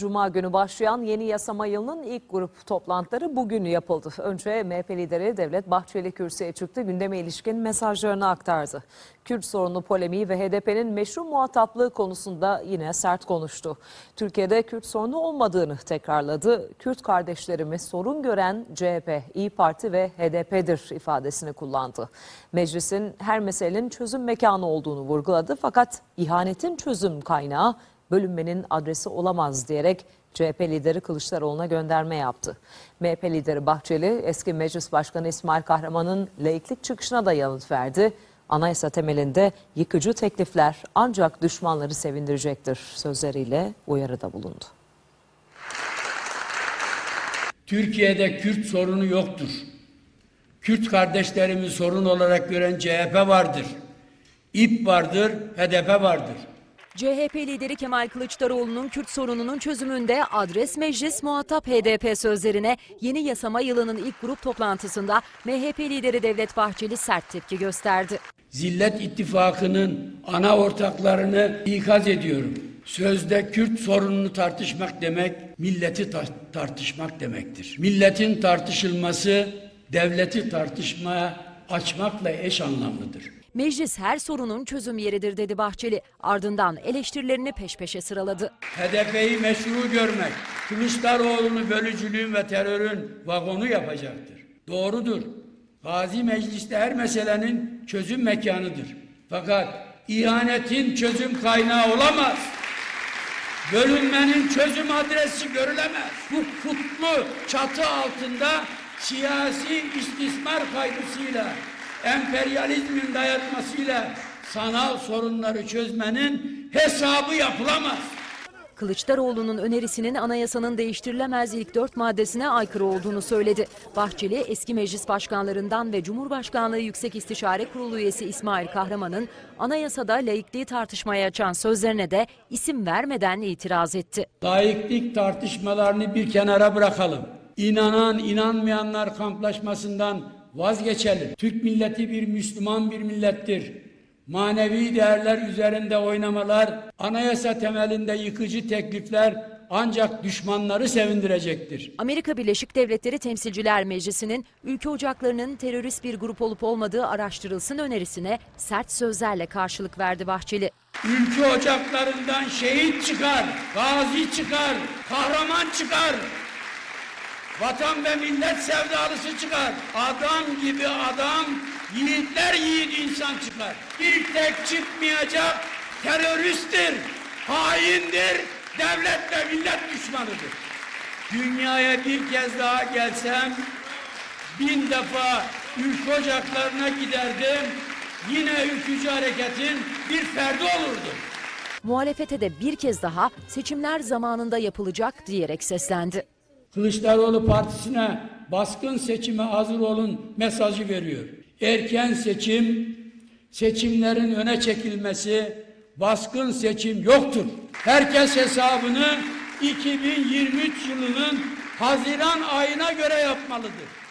Cuma günü başlayan yeni yasama yılının ilk grup toplantıları bugün yapıldı. Önce MHP lideri Devlet Bahçeli kürsüye çıktı, gündeme ilişkin mesajlarını aktardı. Kürt sorunu polemiği ve HDP'nin meşru muhataplığı konusunda yine sert konuştu. Türkiye'de Kürt sorunu olmadığını tekrarladı. Kürt kardeşlerimiz sorun gören CHP, İyi Parti ve HDP'dir ifadesini kullandı. Meclisin her meselenin çözüm mekanı olduğunu vurguladı fakat ihanetin çözüm kaynağı bölünmenin adresi olamaz diyerek CHP lideri Kılıçdaroğlu'na gönderme yaptı. MHP lideri Bahçeli eski Meclis Başkanı İsmail Kahraman'ın laiklik çıkışına da yanıt verdi. Anayasa temelinde yıkıcı teklifler ancak düşmanları sevindirecektir sözleriyle uyarıda bulundu. Türkiye'de Kürt sorunu yoktur. Kürt kardeşlerimi sorun olarak gören CHP vardır. İP vardır, HDP vardır. CHP lideri Kemal Kılıçdaroğlu'nun Kürt sorununun çözümünde adres meclis muhatap HDP sözlerine yeni yasama yılının ilk grup toplantısında MHP lideri Devlet Bahçeli sert tepki gösterdi. Zillet İttifakı'nın ana ortaklarını ikaz ediyorum. Sözde Kürt sorununu tartışmak demek, milleti tar- tartışmak demektir. Milletin tartışılması, devleti tartışmaya açmakla eş anlamlıdır. Meclis her sorunun çözüm yeridir dedi Bahçeli. Ardından eleştirilerini peş peşe sıraladı. HDP'yi meşru görmek, Kılıçdaroğlu'nu bölücülüğün ve terörün vagonu yapacaktır. Doğrudur. Gazi Meclis'te her meselenin çözüm mekanıdır. Fakat ihanetin çözüm kaynağı olamaz. Bölünmenin çözüm adresi görülemez. Bu kutlu çatı altında siyasi istismar kaygısıyla, emperyalizmin dayatmasıyla sanal sorunları çözmenin hesabı yapılamaz. Kılıçdaroğlu'nun önerisinin anayasanın değiştirilemez ilk dört maddesine aykırı olduğunu söyledi. Bahçeli eski meclis başkanlarından ve Cumhurbaşkanlığı Yüksek İstişare Kurulu üyesi İsmail Kahraman'ın anayasada laikliği tartışmaya açan sözlerine de isim vermeden itiraz etti. Laiklik tartışmalarını bir kenara bırakalım. İnanan inanmayanlar kamplaşmasından vazgeçelim. Türk milleti bir Müslüman bir millettir. Manevi değerler üzerinde oynamalar, anayasa temelinde yıkıcı teklifler ancak düşmanları sevindirecektir. Amerika Birleşik Devletleri Temsilciler Meclisi'nin ülke ocaklarının terörist bir grup olup olmadığı araştırılsın önerisine sert sözlerle karşılık verdi Bahçeli. Ülke ocaklarından şehit çıkar, gazi çıkar, kahraman çıkar. Vatan ve millet sevdalısı çıkar. Adam gibi adam, yiğitler yiğit insan çıkar. Bir tek çıkmayacak teröristtir, haindir, devlet ve millet düşmanıdır. Dünyaya bir kez daha gelsem bin defa ülke ocaklarına giderdim. Yine ülkücü hareketin bir ferdi olurdum. Muhalefete de bir kez daha seçimler zamanında yapılacak diyerek seslendi. Kılıçdaroğlu partisine baskın seçime hazır olun mesajı veriyor. Erken seçim, seçimlerin öne çekilmesi, baskın seçim yoktur. Herkes hesabını 2023 yılının Haziran ayına göre yapmalıdır.